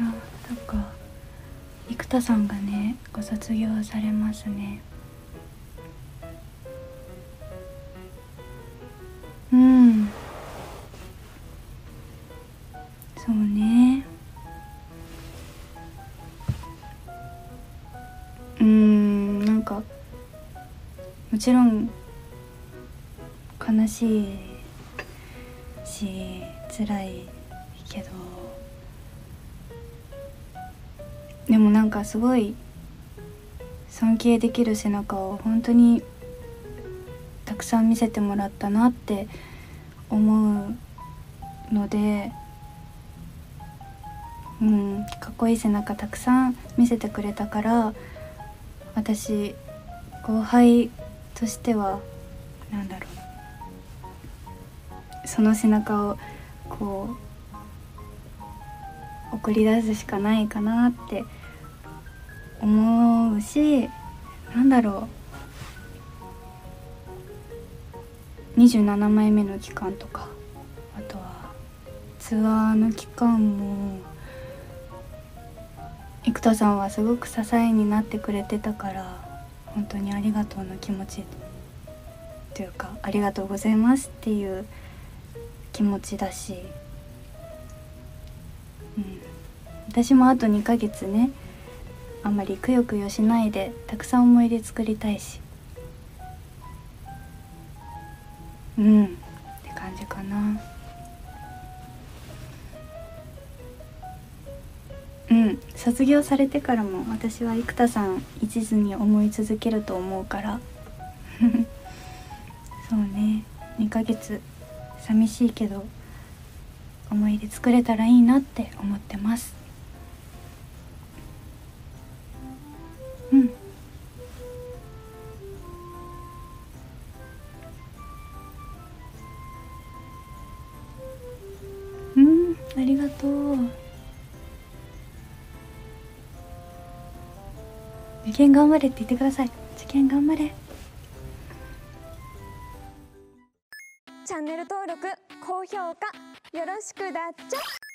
あそっか生田さんがねご卒業されますね。うん。そうね。うんなんかもちろん悲しいし辛いけど。でもなんかすごい尊敬できる背中を本当にたくさん見せてもらったなって思うのでうんかっこいい背中たくさん見せてくれたから私後輩としてはなんだろうその背中をこう送り出すしかないかなって思うしなんだろう。27枚目の期間とかあとはツアーの期間も生田さんはすごく支えになってくれてたから本当にありがとうの気持ちというかありがとうございますっていう気持ちだし、うん、私もあと2ヶ月ねあんまりくよくよしないでたくさん思い出作りたいし。うん。って感じかな。うん。卒業されてからも私は生田さん一途に思い続けると思うから。そうね。2ヶ月寂しいけど思い出作れたらいいなって思ってます。うんありがとう。受験頑張れって言ってください。受験頑張れ。チャンネル登録高評価よろしくだっちゃ。